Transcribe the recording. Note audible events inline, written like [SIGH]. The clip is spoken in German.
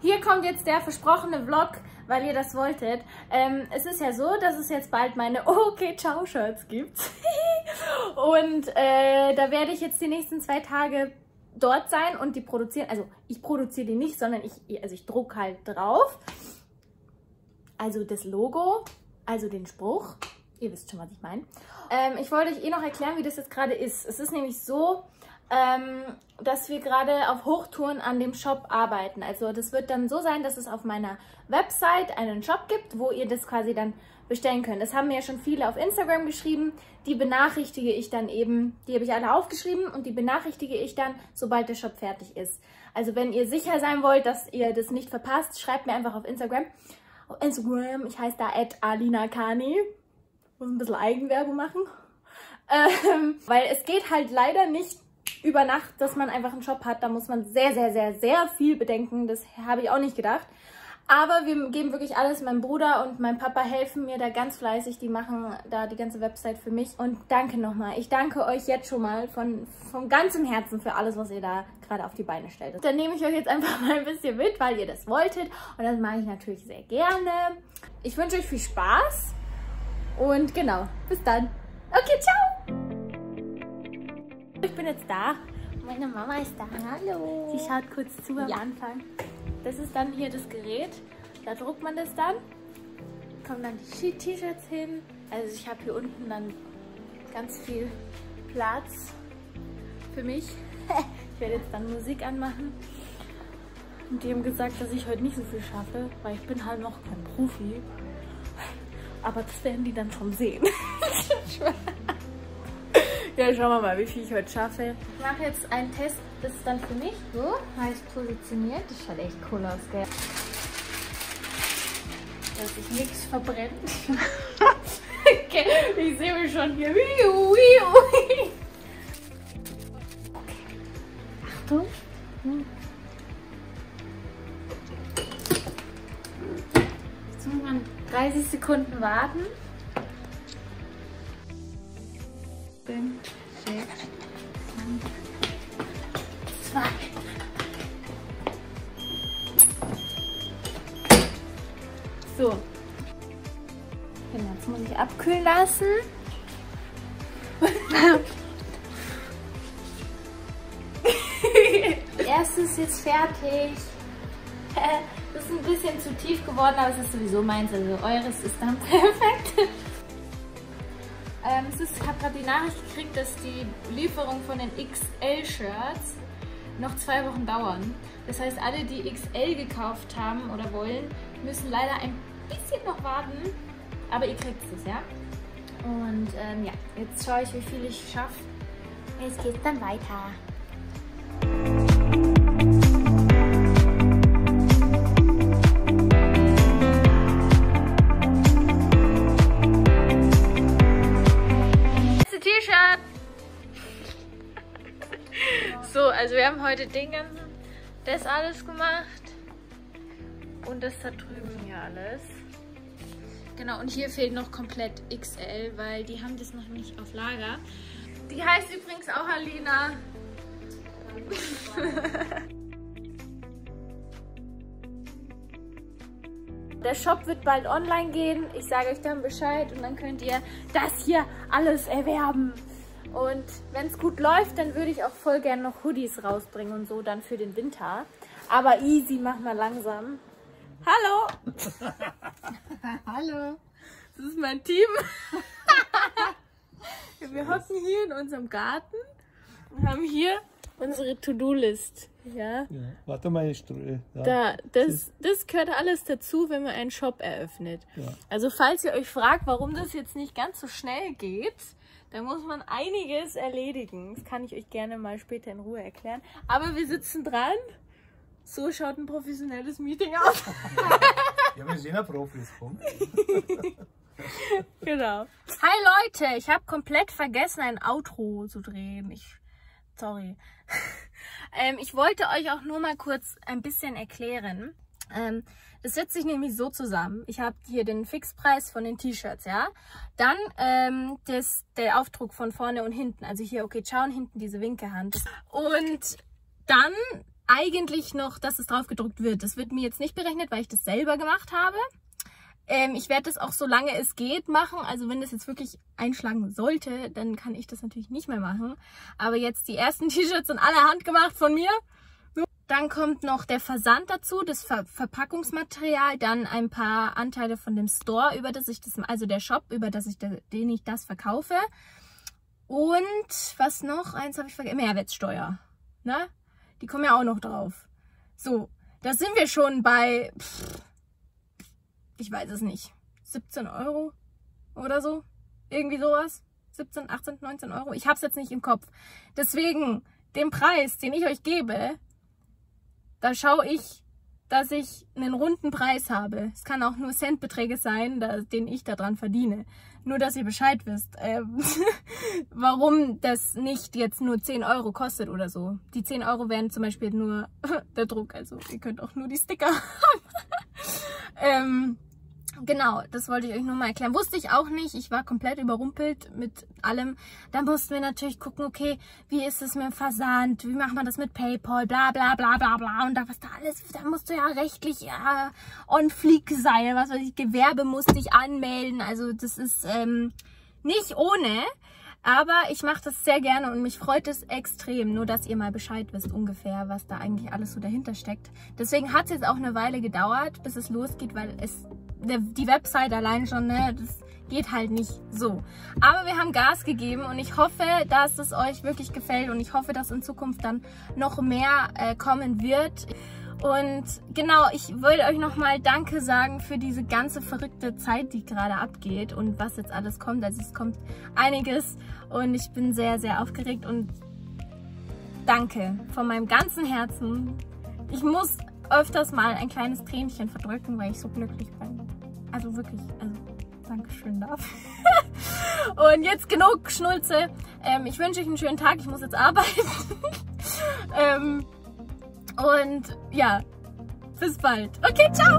Hier kommt jetzt der versprochene Vlog, weil ihr das wolltet. Ähm, es ist ja so, dass es jetzt bald meine [LAUGHS] Okay Ciao Shirts gibt. [LAUGHS] und äh, da werde ich jetzt die nächsten zwei Tage dort sein und die produzieren. Also ich produziere die nicht, sondern ich, also ich druck halt drauf. Also das Logo, also den Spruch. Ihr wisst schon, was ich meine. Ähm, ich wollte euch eh noch erklären, wie das jetzt gerade ist. Es ist nämlich so, ähm, dass wir gerade auf Hochtouren an dem Shop arbeiten. Also das wird dann so sein, dass es auf meiner Website einen Shop gibt, wo ihr das quasi dann bestellen könnt. Das haben mir ja schon viele auf Instagram geschrieben. Die benachrichtige ich dann eben, die habe ich alle aufgeschrieben und die benachrichtige ich dann, sobald der Shop fertig ist. Also wenn ihr sicher sein wollt, dass ihr das nicht verpasst, schreibt mir einfach auf Instagram. Auf Instagram, ich heiße da @alinakani. Muss ein bisschen Eigenwerbung machen. [LAUGHS] Ähm, weil es geht halt leider nicht über Nacht, dass man einfach einen Job hat. Da muss man sehr, sehr, sehr, sehr viel bedenken. Das habe ich auch nicht gedacht. Aber wir geben wirklich alles. Mein Bruder und mein Papa helfen mir da ganz fleißig. Die machen da die ganze Website für mich. Und danke nochmal. Ich danke euch jetzt schon mal von, von ganzem Herzen für alles, was ihr da gerade auf die Beine stellt. Dann nehme ich euch jetzt einfach mal ein bisschen mit, weil ihr das wolltet. Und das mache ich natürlich sehr gerne. Ich wünsche euch viel Spaß. Und genau, bis dann. Okay, ciao. Ich bin jetzt da. Meine Mama ist da. Hallo. Sie schaut kurz zu am ja. Anfang. Das ist dann hier das Gerät. Da druckt man das dann. Kommen dann die T-Shirts hin. Also ich habe hier unten dann ganz viel Platz für mich. [LAUGHS] Ich werde jetzt dann Musik anmachen. Und die haben gesagt, dass ich heute nicht so viel schaffe, weil ich bin halt noch kein Profi. Aber das werden die dann schon sehen. [LAUGHS] Ja, schauen wir mal, wie viel ich heute schaffe. Ich mache jetzt einen Test, das ist dann für mich so heißt positioniert. Das schaut echt cool aus, gell? Dass sich nichts verbrennt. [LAUGHS] okay, ich sehe mich schon hier. Okay. Achtung. Jetzt muss man 30 Sekunden warten. Fünf, sechs, fünf, zwei. So. Genau, jetzt muss ich abkühlen lassen. [LAUGHS] Erstes ist jetzt fertig. Das ist ein bisschen zu tief geworden, aber es ist sowieso meins. Also eures ist dann [LAUGHS] perfekt. Ähm, ist, ich habe gerade die Nachricht gekriegt, dass die Lieferung von den XL-Shirts noch zwei Wochen dauern. Das heißt, alle, die XL gekauft haben oder wollen, müssen leider ein bisschen noch warten. Aber ihr kriegt es, ja? Und ähm, ja, jetzt schaue ich, wie viel ich schaffe. Jetzt geht es dann weiter. Also wir haben heute den ganzen, das alles gemacht. Und das da drüben hier alles. Genau, und hier fehlt noch komplett XL, weil die haben das noch nicht auf Lager. Die heißt übrigens auch Alina. Der Shop wird bald online gehen. Ich sage euch dann Bescheid und dann könnt ihr das hier alles erwerben. Und wenn es gut läuft, dann würde ich auch voll gerne noch Hoodies rausbringen und so dann für den Winter. Aber easy, mach mal langsam. Hallo! [LAUGHS] Hallo! Das ist mein Team. [LAUGHS] Wir hocken hier in unserem Garten und haben hier unsere To-Do-List. Ja? ja? Warte mal, ich ja. da, das, das gehört alles dazu, wenn man einen Shop eröffnet. Ja. Also falls ihr euch fragt, warum das jetzt nicht ganz so schnell geht, da muss man einiges erledigen. Das kann ich euch gerne mal später in Ruhe erklären. Aber wir sitzen dran. So schaut ein professionelles Meeting aus. ja, wir sind ja Profis. [LAUGHS] genau. Hi Leute, ich habe komplett vergessen, ein Outro zu drehen. Ich, sorry. [LAUGHS] ähm, ich wollte euch auch nur mal kurz ein bisschen erklären. Ähm, das setzt sich nämlich so zusammen. Ich habe hier den Fixpreis von den T-Shirts, ja. Dann ähm, das, der Aufdruck von vorne und hinten. Also hier, okay, und hinten diese Winkehand. Und dann eigentlich noch, dass es drauf gedruckt wird. Das wird mir jetzt nicht berechnet, weil ich das selber gemacht habe. Ähm, ich werde das auch so lange es geht machen. Also wenn das jetzt wirklich einschlagen sollte, dann kann ich das natürlich nicht mehr machen. Aber jetzt die ersten [LAUGHS] T-Shirts sind alle handgemacht von mir. Dann kommt noch der Versand dazu, das Ver Verpackungsmaterial, dann ein paar Anteile von dem Store, über das ich das, also der Shop, über das ich, den ich das verkaufe. Und was noch? Eins habe ich vergessen. Mehrwertsteuer. Ne? Die kommen ja auch noch drauf. So, da sind wir schon bei, pff, ich weiß es nicht, 17 Euro oder so. Irgendwie sowas. 17, 18, 19 Euro. Ich habe es jetzt nicht im Kopf. Deswegen, den Preis, den ich euch gebe, da schaue ich, dass ich einen runden Preis habe. Es kann auch nur Centbeträge sein, da, den ich daran verdiene. Nur, dass ihr Bescheid wisst, äh, [LAUGHS] warum das nicht jetzt nur 10 Euro kostet oder so. Die 10 Euro wären zum Beispiel nur [LAUGHS] der Druck, also ihr könnt auch nur die Sticker [LAUGHS] haben. ähm, Genau, das wollte ich euch nur mal erklären. Wusste ich auch nicht. Ich war komplett überrumpelt mit allem. Da mussten wir natürlich gucken, okay, wie ist es mit dem Versand? Wie macht man das mit Paypal? Bla bla bla bla bla. Und da was da alles, da musst du ja rechtlich ja, on fleek sein. Was weiß ich, Gewerbe musste ich anmelden. Also das ist ähm, nicht ohne. Aber ich mache das sehr gerne und mich freut es extrem, nur dass ihr mal Bescheid wisst ungefähr, was da eigentlich alles so dahinter steckt. Deswegen hat es jetzt auch eine Weile gedauert, bis es losgeht, weil es die Website allein schon, ne, das geht halt nicht so. Aber wir haben Gas gegeben und ich hoffe, dass es euch wirklich gefällt und ich hoffe, dass in Zukunft dann noch mehr äh, kommen wird. Und genau, ich wollte euch nochmal Danke sagen für diese ganze verrückte Zeit, die gerade abgeht und was jetzt alles kommt. Also es kommt einiges und ich bin sehr, sehr aufgeregt und danke von meinem ganzen Herzen. Ich muss öfters mal ein kleines Tränchen verdrücken, weil ich so glücklich bin. Also wirklich, also Dankeschön dafür. [LAUGHS] und jetzt genug Schnulze. Ähm, ich wünsche euch einen schönen Tag. Ich muss jetzt arbeiten. [LAUGHS] ähm, und ja, bis bald. Okay, ciao.